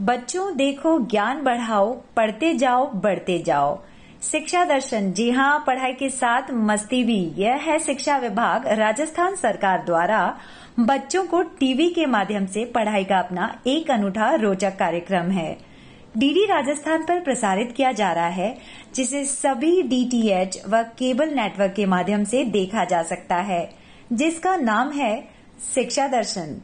बच्चों देखो, ज्ञान बढ़ाओ, पढ़ते जाओ, बढ़ते जाओ। शिक्षा दर्शन, जी हाँ पढ़ाई के साथ मस्ती भी। यह है शिक्षा विभाग, राजस्थान सरकार द्वारा बच्चों को टीवी के माध्यम से पढ़ाई का अपना एक अनूठा रोचक कार्यक्रम है। डीडी राजस्थान पर प्रसारित किया जा रहा है, जिसे सभी डीटीएच व केबल नेटवर्क के माध्यम से देखा जा सकता है, जिसका नाम है शिक्षा दर्शन।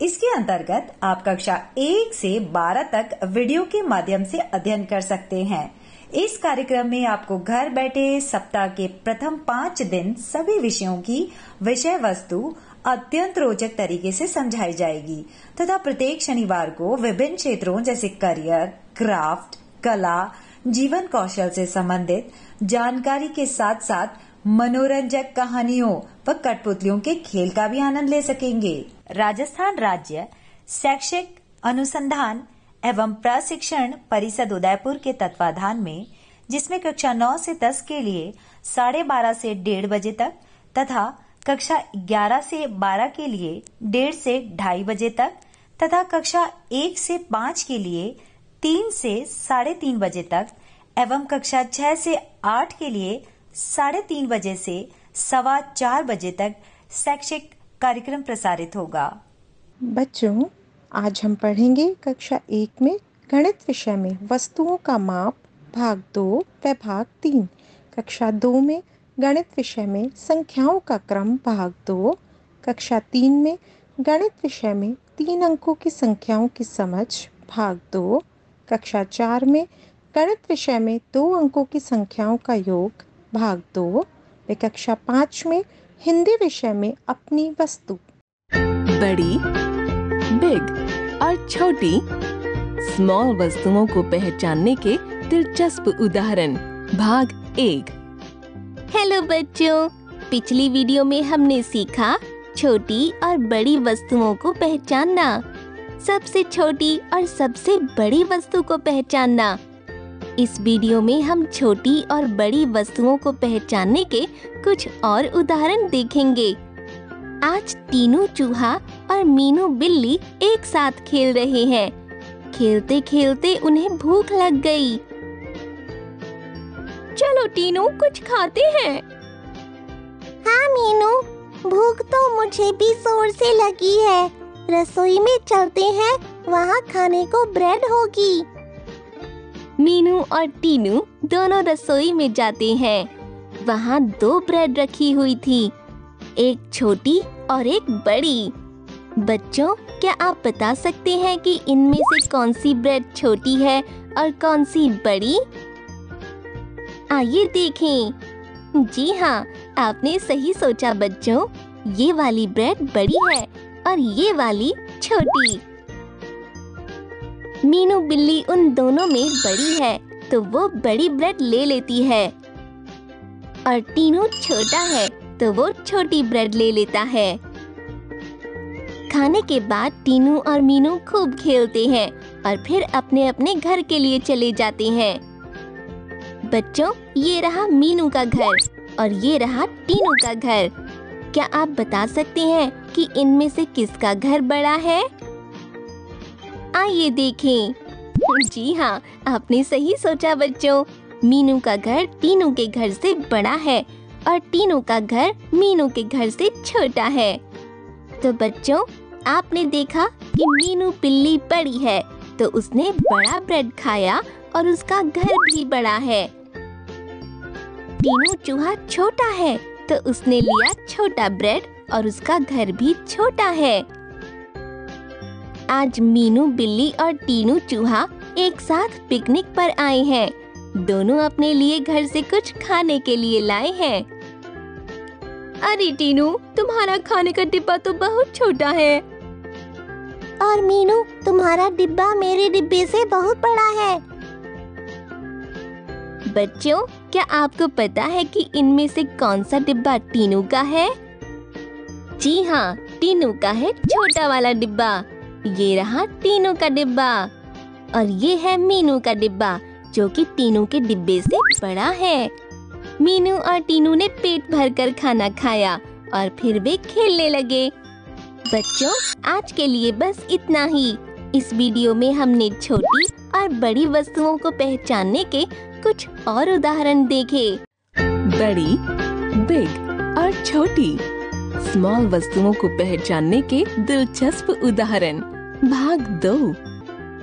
इसके अंतर्गत आप कक्षा एक से बारह तक वीडियो के माध्यम से अध्ययन कर सकते हैं। इस कार्यक्रम में आपको घर बैठे सप्ताह के प्रथम पाँच दिन सभी विषयों की विषय वस्तु अत्यंत रोचक तरीके से समझाई जाएगी तथा प्रत्येक शनिवार को विभिन्न क्षेत्रों जैसे करियर, क्राफ्ट, कला, जीवन कौशल से संबंधित जानकारी के साथ साथ मनोरंजक कहानियों व कठपुतलियों के खेल का भी आनंद ले सकेंगे। राजस्थान राज्य शैक्षिक अनुसंधान एवं प्रशिक्षण परिषद उदयपुर के तत्वाधान में, जिसमें कक्षा 9 से 10 के लिए साढ़े बारह से डेढ़ बजे तक तथा कक्षा 11 से 12 के लिए डेढ़ से ढाई बजे तक तथा कक्षा 1 से 5 के लिए तीन से साढ़े तीन बजे तक एवं कक्षा 6 से 8 के लिए साढ़े तीन बजे से सवा चार बजे तक शैक्षिक कार्यक्रम प्रसारित होगा। बच्चों, आज हम पढ़ेंगे कक्षा एक में गणित विषय में वस्तुओं का माप, भाग दो व भाग तीन। कक्षा दो में गणित विषय में संख्याओं का क्रम, भाग दो। कक्षा तीन में गणित विषय में तीन अंकों की संख्याओं की समझ, भाग दो। कक्षा चार में गणित विषय में दो अंकों की संख्याओं का योग, भाग दो। व कक्षा पाँच में हिंदी विषय में अपनी वस्तु। बड़ी बिग और छोटी स्मॉल वस्तुओं को पहचानने के दिलचस्प उदाहरण भाग एक। हेलो बच्चों पिछली वीडियो में हमने सीखा छोटी और बड़ी वस्तुओं को पहचानना। सबसे छोटी और सबसे बड़ी वस्तु को पहचानना। इस वीडियो में हम छोटी और बड़ी वस्तुओं को पहचानने के कुछ और उदाहरण देखेंगे। आज तीनों चूहा और मीनू बिल्ली एक साथ खेल रहे हैं। खेलते खेलते उन्हें भूख लग गई। चलो टीनू, कुछ खाते हैं। हाँ मीनू, भूख तो मुझे भी ज़ोर से लगी है। रसोई में चलते हैं, वहाँ खाने को ब्रेड होगी। मीनू और टीनू दोनों रसोई में जाते हैं। वहाँ दो ब्रेड रखी हुई थी, एक छोटी और एक बड़ी। बच्चों, क्या आप बता सकते हैं कि इनमें से कौन सी ब्रेड छोटी है और कौन सी बड़ी? आइए देखें। जी हाँ आपने सही सोचा बच्चों। ये वाली ब्रेड बड़ी है और ये वाली छोटी। मीनू बिल्ली उन दोनों में बड़ी है तो वो बड़ी ब्रेड ले लेती है। और टीनू छोटा है तो वो छोटी ब्रेड ले लेता है। खाने के बाद टीनू और मीनू खूब खेलते हैं और फिर अपने अपने घर के लिए चले जाते हैं। बच्चों, ये रहा मीनू का घर और ये रहा टीनू का घर। क्या आप बता सकते हैं कि इनमें से किसका घर बड़ा है? आइए देखें। जी हाँ आपने सही सोचा बच्चों। मीनू का घर टीनू के घर से बड़ा है और टीनू का घर मीनू के घर से छोटा है। तो बच्चों, आपने देखा कि मीनू बिल्ली बड़ी है तो उसने बड़ा ब्रेड खाया और उसका घर भी बड़ा है। टीनू चूहा छोटा है तो उसने लिया छोटा ब्रेड और उसका घर भी छोटा है। आज मीनू बिल्ली और टीनू चूहा एक साथ पिकनिक पर आए हैं। दोनों अपने लिए घर से कुछ खाने के लिए लाए हैं। अरे टीनू तुम्हारा खाने का डिब्बा तो बहुत छोटा है। और मीनू तुम्हारा डिब्बा मेरे डिब्बे से बहुत बड़ा है। बच्चों क्या आपको पता है कि इनमें से कौन सा डिब्बा टीनू का है? जी हाँ टीनू का है छोटा वाला डिब्बा। ये रहा टीनू का डिब्बा। और ये है मीनू का डिब्बा, जो कि टीनू के डिब्बे से बड़ा है। मीनू और टीनू ने पेट भर कर खाना खाया और फिर वे खेलने लगे। बच्चों, आज के लिए बस इतना ही। इस वीडियो में हमने छोटी और बड़ी वस्तुओं को पहचानने के कुछ और उदाहरण देखे। बड़ी, बिग और छोटी। स्मॉल वस्तुओं को पहचानने के दिलचस्प उदाहरण। भाग दो।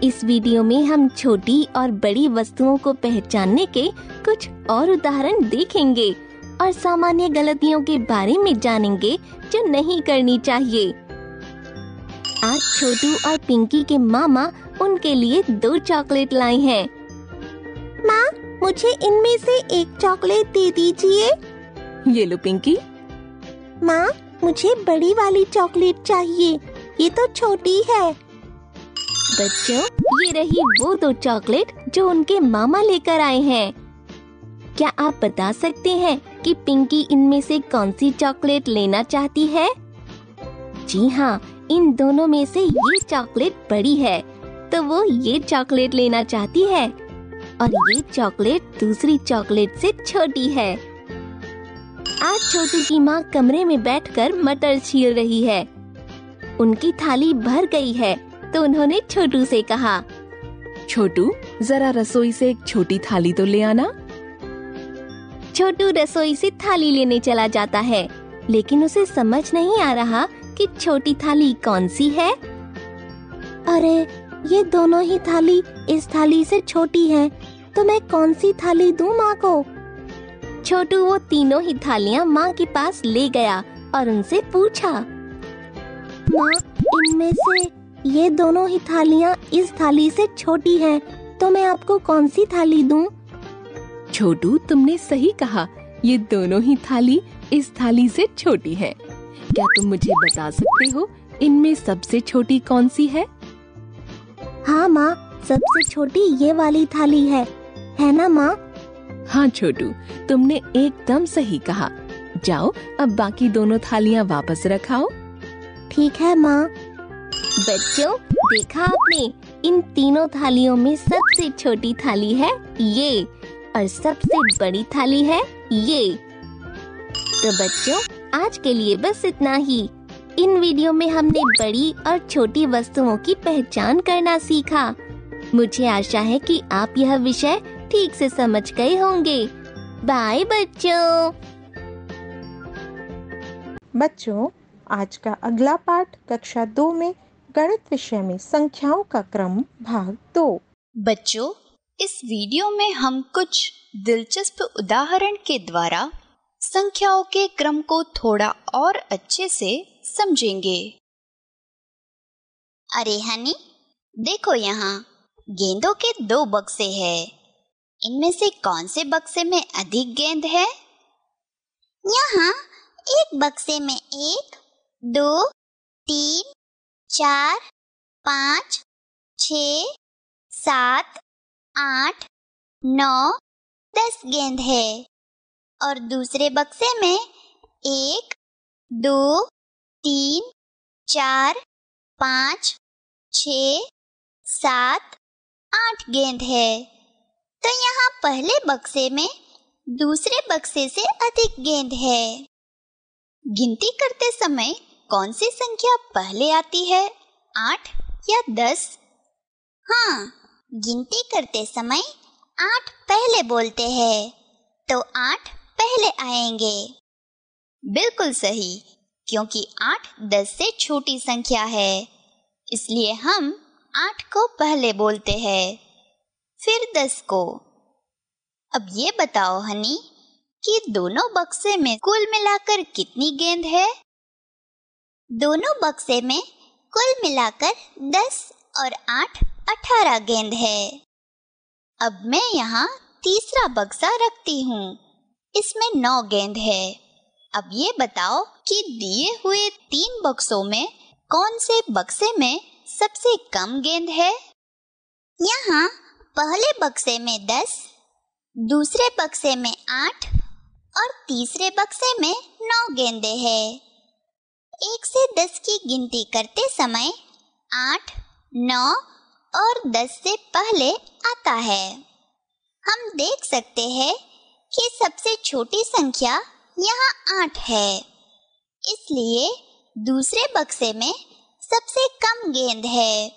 इस वीडियो में हम छोटी और बड़ी वस्तुओं को पहचानने के कुछ और उदाहरण देखेंगे और सामान्य गलतियों के बारे में जानेंगे जो नहीं करनी चाहिए। आज छोटू और पिंकी के मामा उनके लिए दो चॉकलेट लाए हैं। माँ मुझे इनमें से एक चॉकलेट दे दीजिए। ये लो पिंकी। माँ मुझे बड़ी वाली चॉकलेट चाहिए। ये तो छोटी है। बच्चों, ये रही वो दो चॉकलेट जो उनके मामा लेकर आए हैं। क्या आप बता सकते हैं कि पिंकी इनमें से कौन सी चॉकलेट लेना चाहती है? जी हाँ इन दोनों में से ये चॉकलेट बड़ी है तो वो ये चॉकलेट लेना चाहती है और ये चॉकलेट दूसरी चॉकलेट से छोटी है। आज छोटू की माँ कमरे में बैठकर मटर छील रही है। उनकी थाली भर गई है तो उन्होंने छोटू से कहा, छोटू, जरा रसोई से एक छोटी थाली तो ले आना। छोटू रसोई से थाली लेने चला जाता है, लेकिन उसे समझ नहीं आ रहा कि छोटी थाली कौन सी है। अरे, ये दोनों ही थाली, इस थाली से छोटी है तो मैं कौन सी थाली दूँ माँ को? छोटू वो तीनों ही थालियाँ माँ के पास ले गया और उनसे पूछा, माँ, इनमें से ये दोनों ही थालियाँ इस थाली से छोटी हैं तो मैं आपको कौन सी थाली दूँ? छोटू तुमने सही कहा। ये दोनों ही थाली इस थाली से छोटी है। क्या तुम मुझे बता सकते हो इनमें सबसे छोटी कौन सी है? हाँ माँ सबसे छोटी ये वाली थाली है। है ना माँ? हाँ छोटू तुमने एकदम सही कहा। जाओ अब बाकी दोनों थालियाँ वापस रखाओ। ठीक है माँ। बच्चों, देखा आपने? इन तीनों थालियों में सबसे छोटी थाली है ये और सबसे बड़ी थाली है ये। तो बच्चों, आज के लिए बस इतना ही। इन वीडियो में हमने बड़ी और छोटी वस्तुओं की पहचान करना सीखा। मुझे आशा है कि आप यह विषय ठीक से समझ गए होंगे। बाय बच्चों। बच्चों, आज का अगला पाठ कक्षा दो में गणित विषय में संख्याओं का क्रम, भाग दो। बच्चों, इस वीडियो में हम कुछ दिलचस्प उदाहरण के द्वारा संख्याओं के क्रम को थोड़ा और अच्छे से समझेंगे। अरे हनी, देखो यहाँ, गेंदों के दो बक्से हैं। इनमें से कौन से बक्से में अधिक गेंद है? यहाँ, एक बक्से में एक, दो, तीन चार, पाँच, छ, सात, आठ, नौ, दस गेंद है। और दूसरे बक्से में एक, दो, तीन, चार, पाँच, छ, सात, आठ गेंद है। तो यहाँ पहले बक्से में दूसरे बक्से से अधिक गेंद है। गिनती करते समय कौन सी संख्या पहले आती है? आठ या दस? हाँ गिनती करते समय आठ पहले बोलते हैं तो आठ पहले आएँगे। बिल्कुल सही, क्योंकि आठ दस से छोटी संख्या है, इसलिए हम आठ को पहले बोलते हैं, फिर दस को। अब ये बताओ हनी, कि दोनों बक्से में कुल मिलाकर कितनी गेंद है? दोनों बक्से में कुल मिलाकर दस और आठ अठारह गेंद है। अब मैं यहाँ तीसरा बक्सा रखती हूँ। इसमें नौ गेंद है। अब ये बताओ कि दिए हुए तीन बक्सों में कौन से बक्से में सबसे कम गेंद है? यहाँ पहले बक्से में दस, दूसरे बक्से में आठ और तीसरे बक्से में नौ गेंदे हैं। एक से दस की गिनती करते समय आठ, नौ और दस से पहले आता है। हम देख सकते हैं कि सबसे छोटी संख्या यहाँ आठ है। इसलिए दूसरे बक्से में सबसे कम गेंद है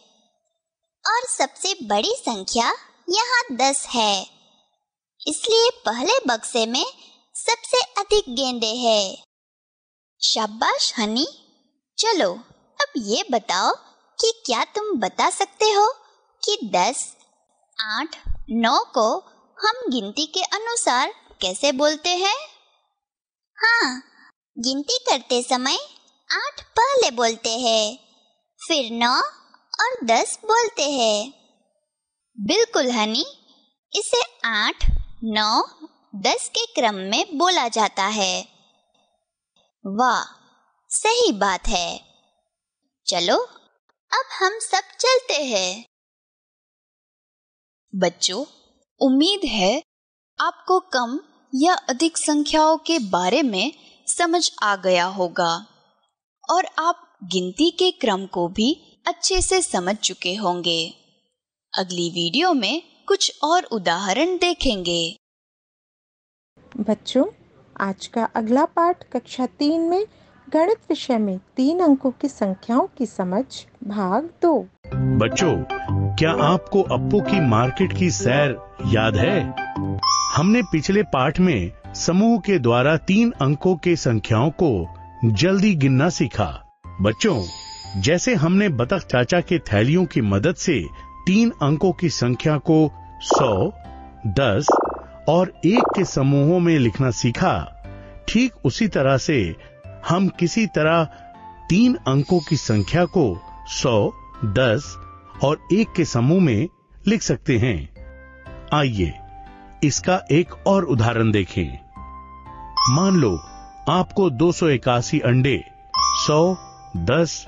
और सबसे बड़ी संख्या यहाँ दस है। इसलिए पहले बक्से में सबसे अधिक गेंदे हैं। शाबाश, हनी। चलो, अब ये बताओ कि क्या तुम बता सकते हो कि दस, आठ, नौ को हम गिनती के अनुसार कैसे बोलते हैं? हाँ गिनती करते समय आठ पहले बोलते हैं, फिर नौ और दस बोलते हैं। बिल्कुल, हनी। इसे आठ, नौ, दस के क्रम में बोला जाता है। वाह, सही बात है। चलो, अब हम सब चलते हैं। बच्चों, उम्मीद है आपको कम या अधिक संख्याओं के बारे में समझ आ गया होगा और आप गिनती के क्रम को भी अच्छे से समझ चुके होंगे। अगली वीडियो में कुछ और उदाहरण देखेंगे। बच्चों आज का अगला पाठ कक्षा तीन में गणित विषय में तीन अंकों की संख्याओं की समझ, भाग दो। बच्चों, क्या आपको अप्पू की मार्केट की सैर याद है? हमने पिछले पाठ में समूह के द्वारा तीन अंकों के संख्याओं को जल्दी गिनना सीखा। बच्चों, जैसे हमने बतख चाचा के थैलियों की मदद से तीन अंकों की संख्या को सौ, दस और एक के समूहों में लिखना सीखा, ठीक उसी तरह से हम किसी तरह तीन अंकों की संख्या को सौ, दस और एक के समूह में लिख सकते हैं। आइए, इसका एक और उदाहरण देखें। मान लो, आपको दो सौ इक्यासी अंडे, सौ, दस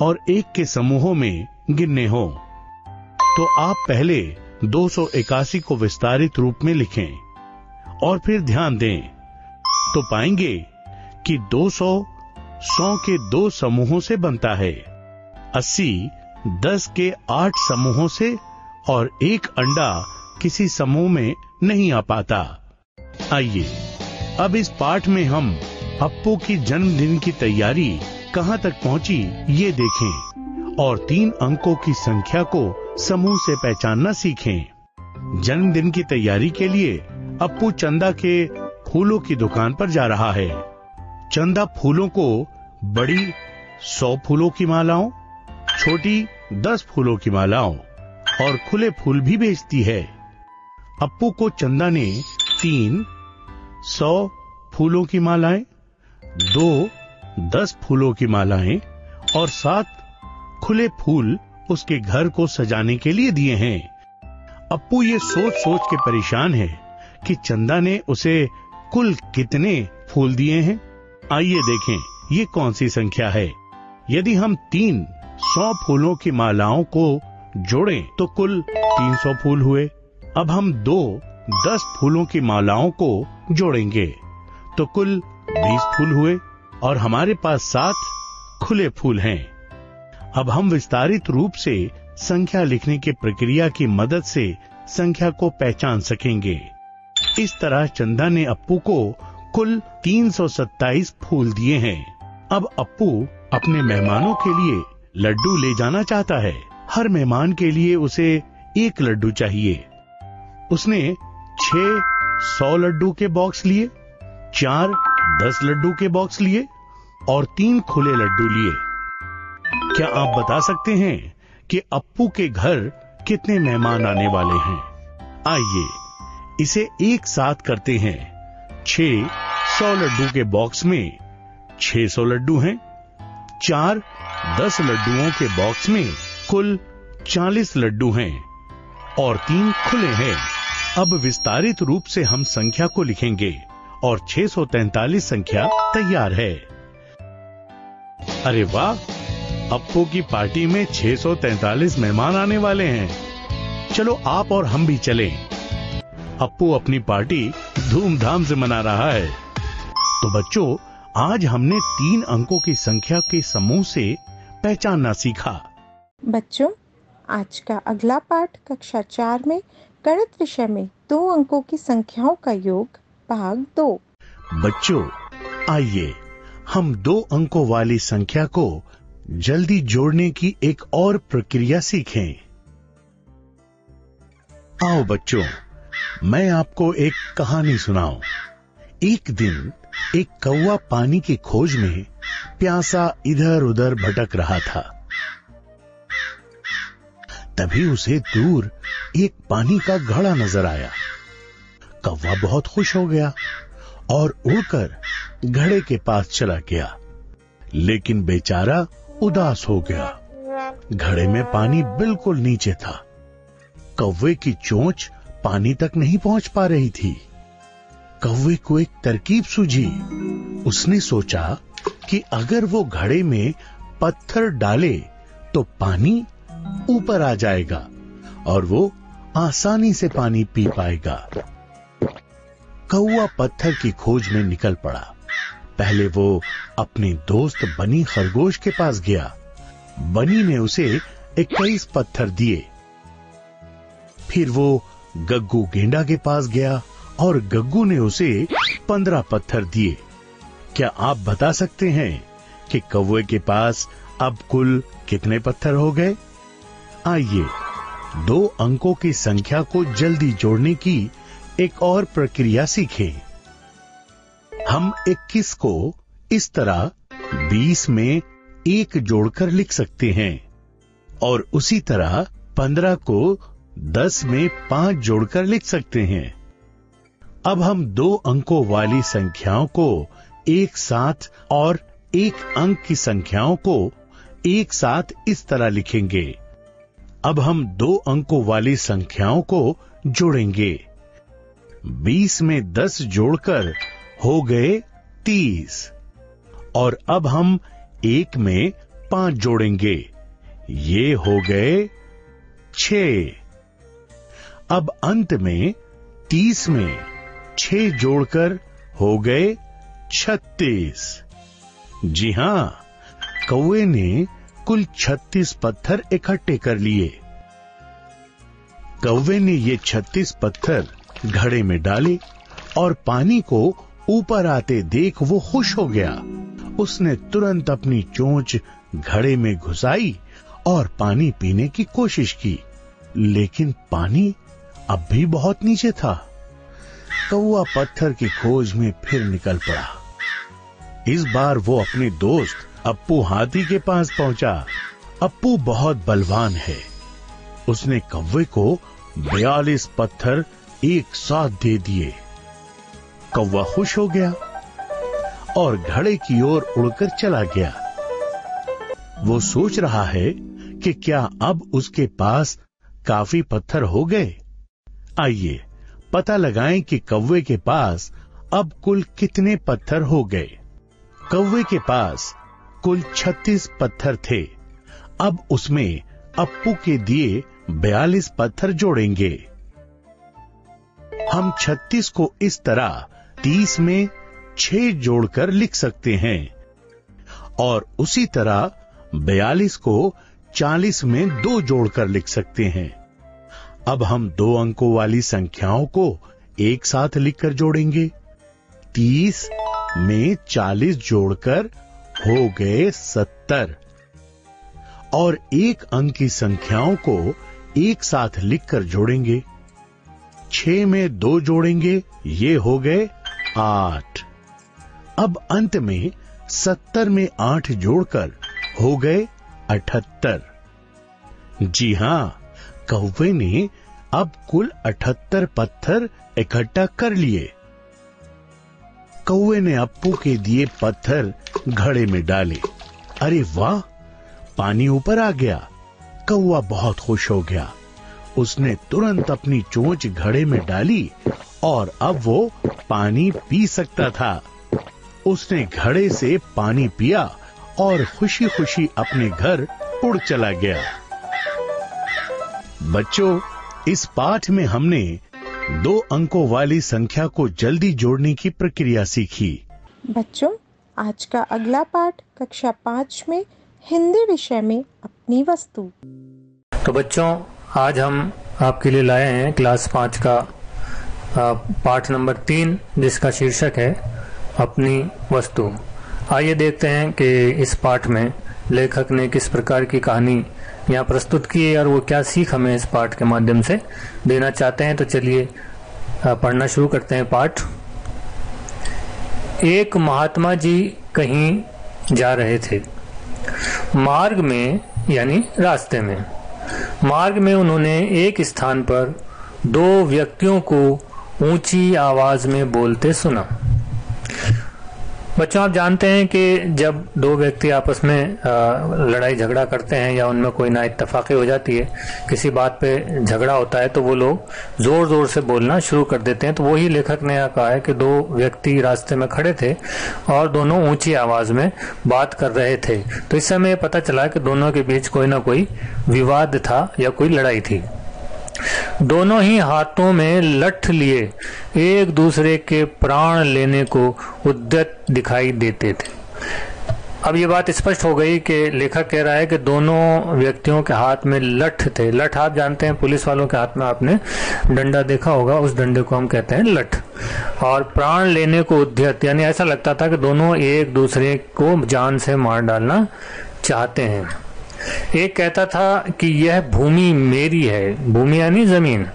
और एक के समूहों में गिनने हो। तो आप पहले दो सौ इक्यासी को विस्तारित रूप में लिखें। और फिर ध्यान दें तो पाएँगे कि 200 सौ के दो समूहों से बनता है 80 दस के आठ समूहों से, और एक अंडा किसी समूह में नहीं आ पाता। आइए, अब इस पाठ में हम अप्पू की जन्मदिन की तैयारी कहाँ तक पहुँची, ये देखें। और तीन अंकों की संख्या को समूह से पहचानना सीखें। जन्मदिन की तैयारी के लिए अप्पू चंदा के फूलों की दुकान पर जा रहा है। चंदा फूलों को बड़ी सौ फूलों की मालाओं, छोटी दस फूलों की मालाओं और खुले फूल भी बेचती है। अप्पू को चंदा ने तीन सौ फूलों की मालाएँ, दो दस फूलों की मालाएँ और सात खुले फूल उसके घर को सजाने के लिए दिए हैं। अप्पू ये सोच सोच के परेशान है कि चंदा ने उसे कुल कितने फूल दिए हैं? आइए देखें, ये कौन सी संख्या है? यदि हम तीन सौ फूलों की मालाओं को जोड़ें तो कुल तीन सौ फूल हुए। अब हम दो दस फूलों की मालाओं को जोड़ेंगे तो कुल बीस फूल हुए और हमारे पास सात खुले फूल हैं। अब हम विस्तारित रूप से संख्या लिखने की प्रक्रिया की मदद से संख्या को पहचान सकेंगे। इस तरह चंदा ने अप्पू को कुल 327 फूल दिए हैं। अब अप्पू अपने मेहमानों के लिए लड्डू ले जाना चाहता है। हर मेहमान के लिए उसे एक लड्डू चाहिए। उसने छह सौ लड्डू के बॉक्स लिए, चार दस लड्डू के बॉक्स लिए और तीन खुले लड्डू लिए। क्या आप बता सकते हैं कि अप्पू के घर कितने मेहमान आने वाले हैं? आइए, इसे एक साथ करते हैं। छह सौ लड्डू के बॉक्स में छह सौ लड्डू हैं। चार दस लड्डुओं के बॉक्स में कुल चालीस लड्डू हैं। और तीन खुले हैं। अब विस्तारित रूप से हम संख्या को लिखेंगे और 643 संख्या तैयार है। अरे वाह! अप्पू की पार्टी में 643 मेहमान आने वाले हैं। चलो आप और हम भी चलें। अप्पू अपनी पार्टी धूमधाम से मना रहा है। तो बच्चों आज हमने तीन अंकों की संख्या के समूह से पहचानना सीखा। बच्चों आज का अगला पाठ कक्षा चार में गणित विषय में दो अंकों की संख्याओं का योग भाग दो। बच्चों आइए हम दो अंकों वाली संख्या को जल्दी जोड़ने की एक और प्रक्रिया सीखें। आओ बच्चों, मैं आपको एक कहानी सुनाऊं। एक दिन एक कौवा पानी की खोज में प्यासा इधर उधर भटक रहा था। तभी उसे दूर एक पानी का घड़ा नज़र आया। कौवा बहुत खुश हो गया और उड़कर घड़े के पास चला गया। लेकिन बेचारा उदास हो गया। घड़े में पानी बिल्कुल नीचे था। कौवे की चोंच पानी तक नहीं पहुँच पा रही थी। कौवे को एक तरकीब सूझी। उसने सोचा कि अगर वो घड़े में पत्थर डाले तो पानी ऊपर आ जाएगा और वो आसानी से पानी पी पाएगा। कौआ पत्थर की खोज में निकल पड़ा। पहले वो अपने दोस्त बनी खरगोश के पास गया। बनी ने उसे इक्कीस पत्थर दिए। फिर वो गग्गू गेंडा के पास गया और गग्गू ने उसे पंद्रह पत्थर दिए। क्या आप बता सकते हैं कि कौवे के पास अब कुल कितने पत्थर हो गए? आइए, दो अंकों की संख्या को जल्दी जोड़ने की एक और प्रक्रिया सीखें। हम 21 को इस तरह 20 में एक जोड़कर लिख सकते हैं और उसी तरह 15 को 10 में पाँच जोड़कर लिख सकते हैं। अब हम दो अंकों वाली संख्याओं को एक साथ और एक अंक की संख्याओं को एक साथ इस तरह लिखेंगे। अब हम दो अंकों वाली संख्याओं को जोड़ेंगे। 20 में 10 जोड़कर हो गए 30 और अब हम एक में पाँच जोड़ेंगे। ये हो गए छ अब अंत में 30 में छह जोड़कर हो गए 36 जी हाँ कौए ने कुल 36 पत्थर इकट्ठे कर लिए। कौवे ने ये 36 पत्थर घड़े में डाले और पानी को ऊपर आते देख वो खुश हो गया। उसने तुरंत अपनी चोंच घड़े में घुसाई और पानी पीने की कोशिश की, लेकिन पानी अब भी बहुत नीचे था। कौआ पत्थर की खोज में फिर निकल पड़ा। इस बार वो अपने दोस्त अप्पू हाथी के पास पहुँचा। अप्पू बहुत बलवान है। उसने कौवे को बयालीस पत्थर एक साथ दे दिए। कौवा खुश हो गया और घड़े की ओर उड़कर चला गया। वो सोच रहा है कि क्या अब उसके पास काफ़ी पत्थर हो गए। आइए, पता लगाएँ कि कौवे के पास अब कुल कितने पत्थर हो गए। कौवे के पास कुल 36 पत्थर थे। अब उसमें अप्पू के दिए 42 पत्थर जोड़ेंगे। हम 36 को इस तरह 30 में 6 जोड़कर लिख सकते हैं। और उसी तरह 42 को 40 में दो जोड़कर लिख सकते हैं। अब हम दो अंकों वाली संख्याओं को एक साथ लिखकर जोड़ेंगे। 30 में 40 जोड़कर हो गए 70 और एक अंक की संख्याओं को एक साथ लिखकर जोड़ेंगे। छ में दो जोड़ेंगे, ये हो गए आठ। अब अंत में सत्तर में आठ जोड़कर हो गए अठहत्तर। जी हाँ, कौवे ने अब कुल अठहत्तर पत्थर इकट्ठा कर लिए। कौवे ने अप्पू के दिए पत्थर घड़े में डाले। अरे वाह, पानी ऊपर आ गया। कौवा बहुत खुश हो गया। उसने तुरंत अपनी चोंच घड़े में डाली और अब वो पानी पी सकता था। उसने घड़े से पानी पिया और खुशी खुशी अपने घर उड़ चला गया। बच्चों इस पाठ में हमने दो अंकों वाली संख्या को जल्दी जोड़ने की प्रक्रिया सीखी। बच्चों आज का अगला पाठ कक्षा पाँच में हिंदी विषय में अपनी वस्तु। तो बच्चों आज हम आपके लिए लाए हैं क्लास पाँच का पाठ नंबर तीन, जिसका शीर्षक है अपनी वस्तु। आइए देखते हैं कि इस पाठ में लेखक ने किस प्रकार की कहानी यहाँ प्रस्तुत की है और वो क्या सीख हमें इस पाठ के माध्यम से देना चाहते हैं। तो चलिए पढ़ना शुरू करते हैं पाठ। एक महात्मा जी कहीं जा रहे थे। मार्ग में, यानी रास्ते में। मार्ग में उन्होंने एक स्थान पर दो व्यक्तियों को ऊँची आवाज़ में बोलते सुना। बच्चों, आप जानते हैं कि जब दो व्यक्ति आपस में लड़ाई, झगड़ा करते हैं या उनमें कोई ना इतफाक़ी हो जाती है, किसी बात पे झगड़ा होता है तो वो लोग ज़ोर ज़ोर से बोलना शुरू कर देते हैं। तो वही लेखक ने यहाँ कहा है कि दो व्यक्ति रास्ते में खड़े थे और दोनों ऊँची आवाज़ में बात कर रहे थे। तो इस समय पता चला कि दोनों के बीच कोई ना कोई विवाद था या कोई लड़ाई थी। दोनों ही हाथों में लठ लिए, एक दूसरे के प्राण लेने को उद्यत दिखाई देते थे। अब ये बात स्पष्ट हो गई कि लेखक कह रहा है कि दोनों व्यक्तियों के हाथ में लठ थे। लठ आप जानते हैं, पुलिस वालों के हाथ में आपने डंडा देखा होगा, उस डंडे को हम कहते हैं लठ। और प्राण लेने को उद्यत, यानी ऐसा लगता था कि दोनों एक दूसरे को जान से मार डालना चाहते हैं। एक कहता था कि यह भूमि मेरी है, भूमि यानी ज़मीन,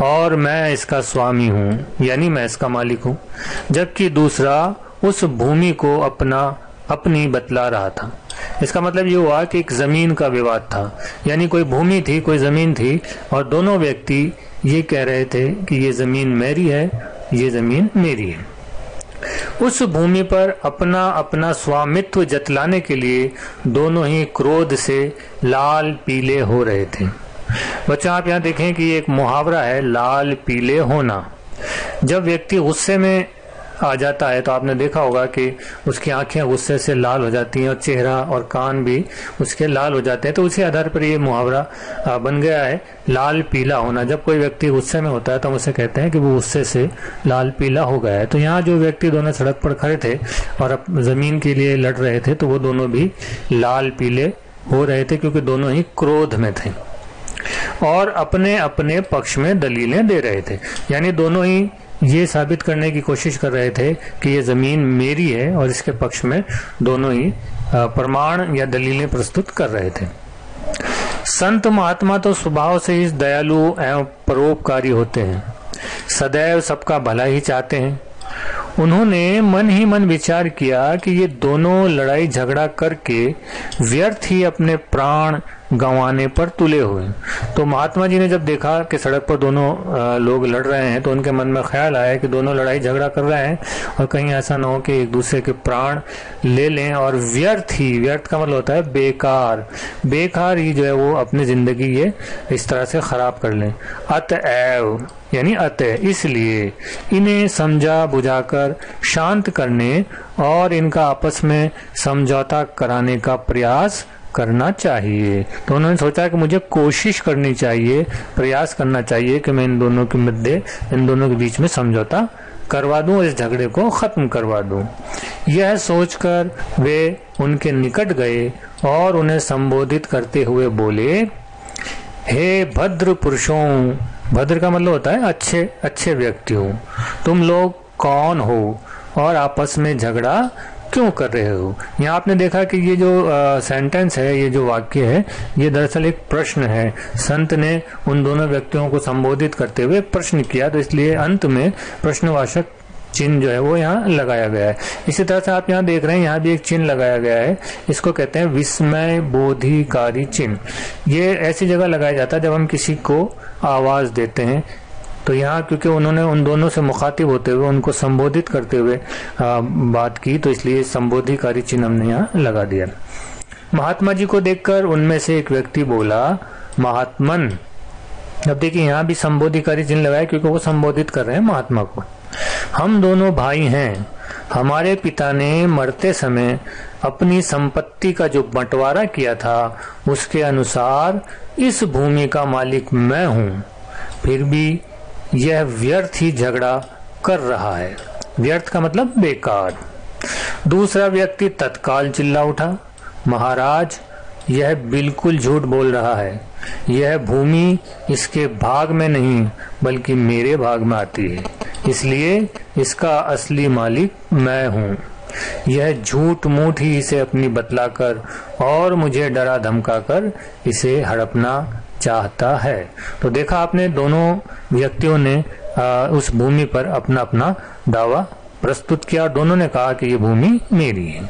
और मैं इसका स्वामी हूँ, यानी मैं इसका मालिक हूँ, जबकि दूसरा उस भूमि को अपना, अपनी बतला रहा था। इसका मतलब ये हुआ कि एक ज़मीन का विवाद था, यानी कोई भूमि थी, कोई ज़मीन थी, और दोनों व्यक्ति ये कह रहे थे कि ये ज़मीन मेरी है, ये ज़मीन मेरी है। उस भूमि पर अपना अपना स्वामित्व जतलाने के लिए दोनों ही क्रोध से लाल पीले हो रहे थे। बच्चों, आप यहाँ देखें कि एक मुहावरा है, लाल पीले होना। जब व्यक्ति गुस्से में आ जाता है तो आपने देखा होगा कि उसकी आँखें गुस्से से लाल हो जाती हैं और चेहरा और कान भी उसके लाल हो जाते हैं। तो उसी आधार पर ये मुहावरा बन गया है, लाल पीला होना। जब कोई व्यक्ति गुस्से में होता है तो हम उसे कहते हैं कि वो गुस्से से लाल पीला हो गया है। तो यहाँ जो व्यक्ति दोनों सड़क पर खड़े थे और अब ज़मीन के लिए लड़ रहे थे तो वो दोनों भी लाल पीले हो रहे थे क्योंकि दोनों ही क्रोध में थे और अपने अपने पक्ष में दलीलें दे रहे थे। यानी दोनों ही ये साबित करने की कोशिश कर रहे थे कि ये ज़मीन मेरी है और इसके पक्ष में दोनों ही प्रमाण या दलीलें प्रस्तुत कर रहे थे। संत महात्मा तो स्वभाव से ही दयालु एवं परोपकारी होते हैं। सदैव सबका भला ही चाहते हैं। उन्होंने मन ही मन विचार किया कि ये दोनों लड़ाई झगड़ा करके व्यर्थ ही अपने प्राण गंवाने पर तुले हुए। तो महात्मा जी ने जब देखा कि सड़क पर दोनों लोग लड़ रहे हैं तो उनके मन में ख्याल आया कि दोनों लड़ाई झगड़ा कर रहे हैं और कहीं ऐसा ना हो कि एक दूसरे के प्राण ले लें और व्यर्थ ही, व्यर्थ का मतलब होता है बेकार। बेकार ही जो है वो अपनी ज़िंदगी ये इस तरह से खराब कर लें। अतएव, यानी अतः, इसलिए इन्हें समझा बुझाकर शांत करने और इनका आपस में समझौता कराने का प्रयास करना चाहिए। तो उन्होंने सोचा कि मुझे कोशिश करनी चाहिए, प्रयास करना चाहिए कि मैं इन दोनों के मध्य, इन दोनों के बीच में समझौता करवा दूँ और इस झगड़े को खत्म करवा दूँ। यह सोचकर वे उनके निकट गए और उन्हें संबोधित करते हुए बोले, हे भद्र पुरुषों, भद्र का मतलब होता है अच्छे अच्छे व्यक्ति हो। तुम लोग कौन हो और आपस में झगड़ा क्यों कर रहे हो? यहाँ आपने देखा कि ये जो सेंटेंस है, ये जो वाक्य है, ये दरअसल एक प्रश्न है। संत ने उन दोनों व्यक्तियों को संबोधित करते हुए प्रश्न किया तो इसलिए अंत में प्रश्नवाचक चिन्ह जो है, वो यहाँ लगाया गया है। इसी तरह से आप यहाँ देख रहे हैं, यहाँ भी एक चिन्ह लगाया गया है। इसको कहते हैं विस्मय बोधिकारी चिन्ह। ये ऐसी जगह लगाया जाता है जब हम किसी को आवाज़ देते हैं तो यहाँ क्योंकि उन्होंने उन दोनों से मुखातिब होते हुए उनको संबोधित करते हुए बात की तो इसलिए संबोधिकारी चिन्ह हमने यहाँ लगा दिया। महात्मा जी को देखकर उनमें से एक व्यक्ति बोला, महात्मन। अब देखिए, यहाँ भी संबोधिकारी चिन्ह लगाया क्योंकि वो संबोधित कर रहे हैं महात्मा को। हम दोनों भाई हैं। हमारे पिता ने मरते समय अपनी संपत्ति का जो बंटवारा किया था, उसके अनुसार इस भूमि का मालिक मैं हूँ। फिर भी यह व्यर्थ ही झगड़ा कर रहा है। व्यर्थ का मतलब बेकार। दूसरा व्यक्ति तत्काल चिल्ला उठा, महाराज, यह बिल्कुल झूठ बोल रहा है। यह भूमि इसके भाग में नहीं, बल्कि मेरे भाग में आती है। इसलिए इसका असली मालिक मैं हूँ। यह झूठ मूठ ही इसे अपनी बतलाकर और मुझे डरा धमकाकर इसे हड़पना चाहता है। तो देखा आपने दोनों व्यक्तियों ने आ, उस भूमि पर अपना अपना दावा प्रस्तुत किया। दोनों ने कहा कि ये भूमि मेरी है।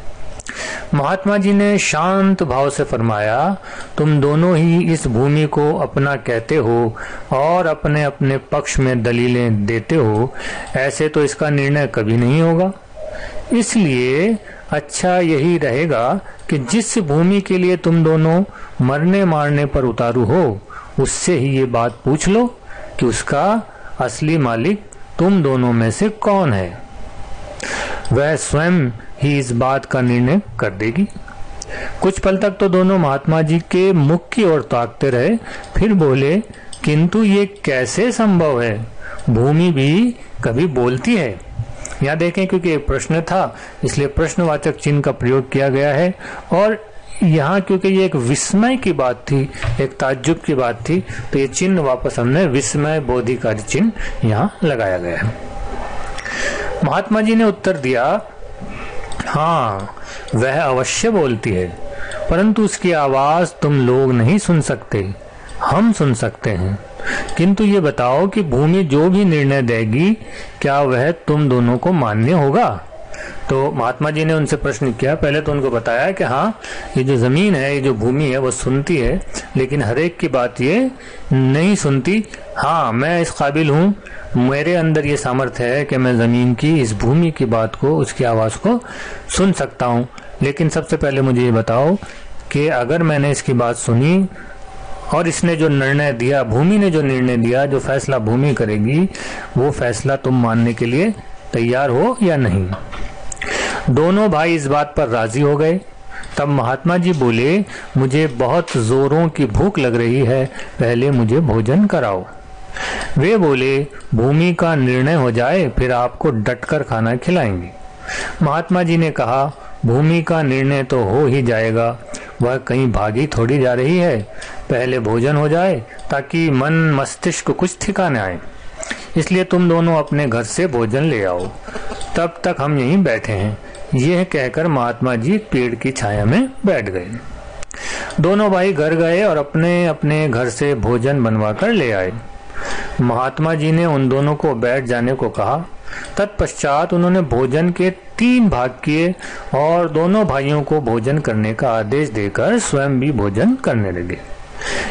महात्मा जी ने शांत भाव से फरमाया तुम दोनों ही इस भूमि को अपना कहते हो और अपने अपने पक्ष में दलीलें देते हो। ऐसे तो इसका निर्णय कभी नहीं होगा। इसलिए अच्छा यही रहेगा कि जिस भूमि के लिए तुम दोनों मरने मारने पर उतारू हो, उससे ही ये बात पूछ लो कि उसका असली मालिक तुम दोनों में से कौन है। वह स्वयं ही इस बात का निर्णय कर देगी। कुछ पल तक तो दोनों महात्मा जी के मुख की ओर ताकते रहे, फिर बोले, किंतु ये कैसे संभव है? भूमि भी कभी बोलती है। यहाँ देखें क्योंकि एक प्रश्न था, इसलिए प्रश्नवाचक चिन्ह का प्रयोग किया गया है। और यहाँ क्योंकि ये एक विस्मय की बात थी, एक ताज्जुब की बात थी तो ये चिन्ह वापस हमने विस्मय बोधिकारी चिन्ह यहाँ लगाया गया है। महात्मा जी ने उत्तर दिया हाँ वह अवश्य बोलती है, परंतु उसकी आवाज़ तुम लोग नहीं सुन सकते, हम सुन सकते हैं। किंतु ये बताओ कि भूमि जो भी निर्णय देगी क्या वह तुम दोनों को मान्य होगा? तो महात्मा जी ने उनसे प्रश्न किया। पहले तो उनको बताया कि हाँ ये जो ज़मीन है, ये जो भूमि है, वो सुनती है, लेकिन हर एक की बात ये नहीं सुनती। हाँ मैं इस काबिल हूँ। मेरे अंदर ये सामर्थ्य है कि मैं ज़मीन की, इस भूमि की बात को, उसकी आवाज़ को सुन सकता हूँ। लेकिन सबसे पहले मुझे ये बताओ कि अगर मैंने इसकी बात सुनी और इसने जो निर्णय दिया, भूमि ने जो निर्णय दिया, जो फैसला भूमि करेगी, वो फैसला तुम मानने के लिए तैयार हो या नहीं? दोनों भाई इस बात पर राज़ी हो गए। तब महात्मा जी बोले, मुझे बहुत जोरों की भूख लग रही है, पहले मुझे भोजन कराओ। वे बोले, भूमि का निर्णय हो जाए, फिर आपको डटकर खाना खिलाएँगे। महात्मा जी ने कहा, भूमि का निर्णय तो हो ही जाएगा वह कहीं भागी थोड़ी जा रही है। पहले भोजन हो जाए, ताकि मन मस्तिष्क कुछ ठिकाने आए। इसलिए तुम दोनों अपने घर से भोजन ले आओ। तब तक हम यहीं बैठे हैं। यह कहकर महात्मा जी पेड़ की छाया में बैठ गए। दोनों भाई घर गए और अपने अपने घर से भोजन बनवा कर ले आए। महात्मा जी ने उन दोनों को बैठ जाने को कहा तत्पश्चात उन्होंने भोजन के तीन भाग किए और दोनों भाइयों को भोजन करने का आदेश देकर स्वयं भी भोजन करने लगे।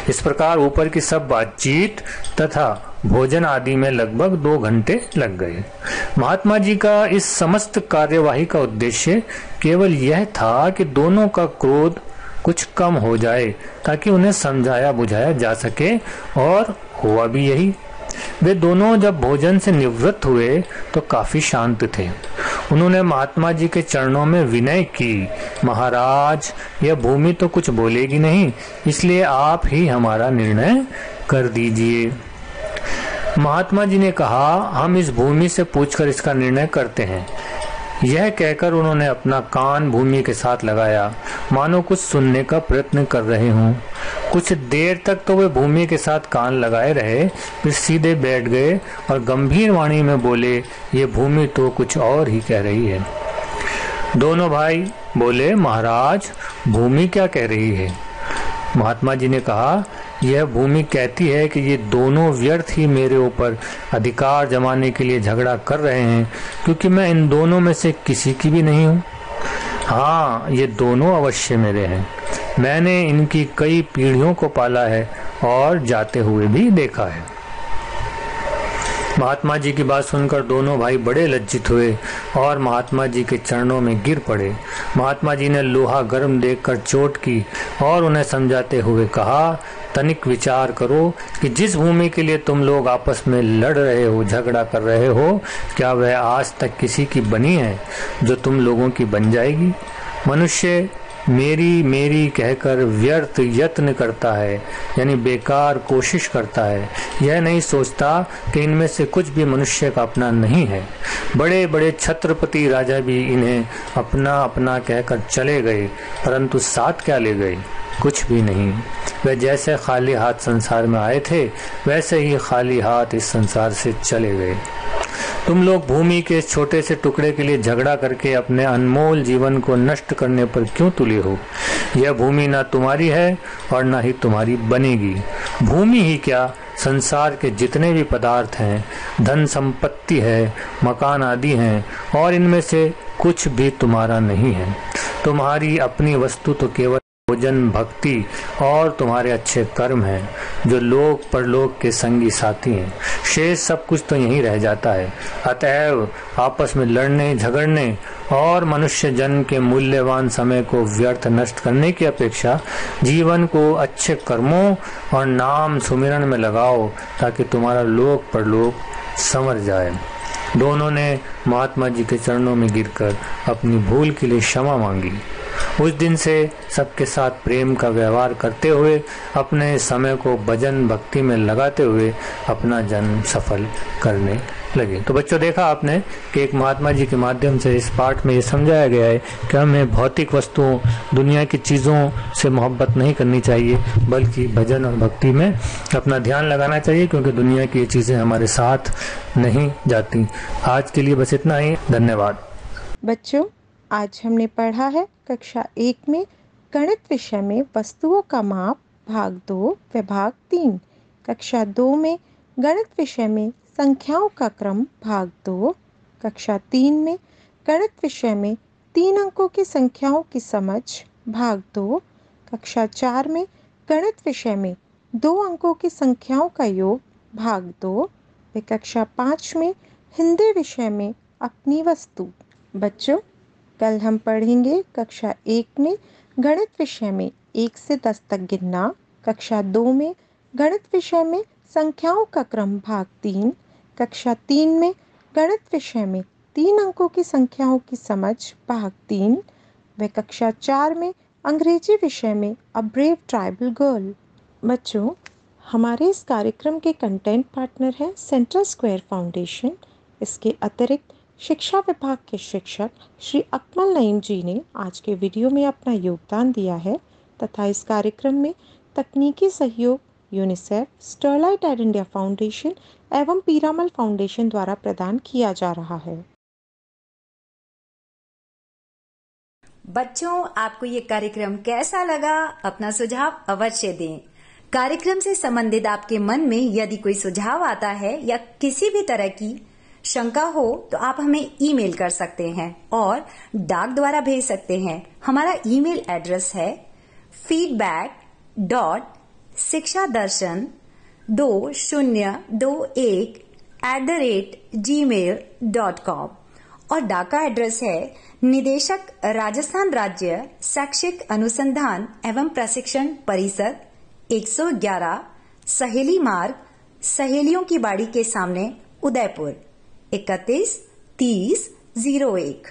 इस प्रकार ऊपर की सब बातचीत तथा भोजन आदि में लगभग दो घंटे लग गए। महात्मा जी का इस समस्त कार्यवाही का उद्देश्य केवल यह था कि दोनों का क्रोध कुछ कम हो जाए ताकि उन्हें समझाया बुझाया जा सके और हुआ भी यही। वे दोनों जब भोजन से निवृत्त हुए तो काफ़ी शांत थे। उन्होंने महात्मा जी के चरणों में विनय की, महाराज, यह भूमि तो कुछ बोलेगी नहीं, इसलिए आप ही हमारा निर्णय कर दीजिए। महात्मा जी ने कहा, हम इस भूमि से पूछकर इसका निर्णय करते हैं। यह कहकर उन्होंने अपना कान भूमि के साथ लगाया। मानो कुछ सुनने का प्रयत्न कर रहे हों। कुछ देर तक तो वे भूमि के साथ कान लगाए रहे, फिर सीधे बैठ गए और गंभीर वाणी में बोले, ये भूमि तो कुछ और ही कह रही है। दोनों भाई बोले, महाराज, भूमि क्या कह रही है? महात्मा जी ने कहा, यह भूमि कहती है कि ये दोनों व्यर्थ ही मेरे ऊपर अधिकार जमाने के लिए झगड़ा कर रहे हैं, क्योंकि मैं इन दोनों में से किसी की भी नहीं हूँ। हाँ ये दोनों अवश्य मेरे हैं। मैंने इनकी कई पीढ़ियों को पाला है और जाते हुए भी देखा है। महात्मा जी की बात सुनकर दोनों भाई बड़े लज्जित हुए और महात्मा जी के चरणों में गिर पड़े। महात्मा जी ने लोहा गर्म देखकर चोट की और उन्हें समझाते हुए कहा, तनिक विचार करो कि जिस भूमि के लिए तुम लोग आपस में लड़ रहे हो, झगड़ा कर रहे हो, क्या वह आज तक किसी की बनी है जो तुम लोगों की बन जाएगी? मनुष्य मेरी मेरी कहकर व्यर्थ यत्न करता है, यानी बेकार कोशिश करता है। यह नहीं सोचता कि इनमें से कुछ भी मनुष्य का अपना नहीं है। बड़े बड़े छत्रपति राजा भी इन्हें अपना अपना कहकर चले गए, परंतु साथ क्या ले गए? कुछ भी नहीं। वे जैसे खाली हाथ संसार में आए थे, वैसे ही खाली हाथ इस संसार से चले गए। तुम लोग भूमि के छोटे से टुकड़े के लिए झगड़ा करके अपने अनमोल जीवन को नष्ट करने पर क्यों तुले हो? यह भूमि ना तुम्हारी है और ना ही तुम्हारी बनेगी। भूमि ही क्या? संसार के जितने भी पदार्थ हैं, धन संपत्ति है, मकान आदि हैं, और इनमें से कुछ भी तुम्हारा नहीं है। तुम्हारी अपनी वस्तु तो केवल भोजन भक्ति और तुम्हारे अच्छे कर्म हैं, जो लोक परलोक के संगी साथी हैं। शेष सब कुछ तो यहीं रह जाता है। अतएव आपस में लड़ने, झगड़ने और मनुष्य जन के मूल्यवान समय को व्यर्थ नष्ट करने की अपेक्षा जीवन को अच्छे कर्मों और नाम सुमिरन में लगाओ, ताकि तुम्हारा लोक परलोक संवर जाए। दोनों ने महात्मा जी के चरणों में गिरकर अपनी भूल के लिए क्षमा मांगी। उस दिन से सबके साथ प्रेम का व्यवहार करते हुए, अपने समय को भजन भक्ति में लगाते हुए अपना जन्म सफल करने लगे। तो बच्चों, देखा आपने कि एक महात्मा जी के माध्यम से इस पाठ में ये समझाया गया है कि हमें भौतिक वस्तुओं, दुनिया की चीज़ों से मोहब्बत नहीं करनी चाहिए, बल्कि भजन और भक्ति में अपना ध्यान लगाना चाहिए, क्योंकि दुनिया की ये चीज़ें हमारे साथ नहीं जाती। आज के लिए बस इतना ही। धन्यवाद। बच्चों आज हमने पढ़ा है कक्षा एक में, गणित विषय में वस्तुओं का माप, भाग दो व भाग तीन। कक्षा दो में, गणित विषय में संख्याओं का क्रम, भाग दो। कक्षा तीन में, गणित विषय में तीन अंकों की संख्याओं की समझ, भाग दो। कक्षा चार में, गणित विषय में दो अंकों की संख्याओं का योग, भाग दो। व कक्षा पाँच में, हिंदी विषय में अपनी वस्तु। बच्चों कल हम पढ़ेंगे कक्षा एक में गणित विषय में एक से दस तक गिनना, कक्षा दो में गणित विषय में संख्याओं का क्रम भाग तीन, कक्षा तीन में गणित विषय में तीन अंकों की संख्याओं की समझ भाग तीन, व कक्षा चार में अंग्रेज़ी विषय में अ ब्रेव ट्राइबल गर्ल बच्चों, हमारे इस कार्यक्रम के कंटेंट पार्टनर हैं सेंट्रल स्क्वायर फाउंडेशन इसके अतिरिक्त शिक्षा विभाग के शिक्षक श्री अकमल नईम जी ने आज के वीडियो में अपना योगदान दिया है तथा इस कार्यक्रम में तकनीकी सहयोग UNICEF Sterlite Ed India foundation एवं पीरामल फाउंडेशन द्वारा प्रदान किया जा रहा है। बच्चों, आपको ये कार्यक्रम कैसा लगा? अपना सुझाव अवश्य दें। कार्यक्रम से संबंधित आपके मन में यदि कोई सुझाव आता है या किसी भी तरह की शंका हो तो आप हमें ईमेल कर सकते हैं और डाक द्वारा भेज सकते हैं। हमारा ईमेल एड्रेस है फीडबैक डॉट शिक्षा दर्शन दो शून्य दो एक at the rate gmail dot com और डाका एड्रेस है निदेशक राजस्थान राज्य शैक्षिक अनुसंधान एवं प्रशिक्षण परिषद 111 सहेली मार्ग सहेलियों की बाड़ी के सामने उदयपुर। इकतीस तीस ज़ीरो एक।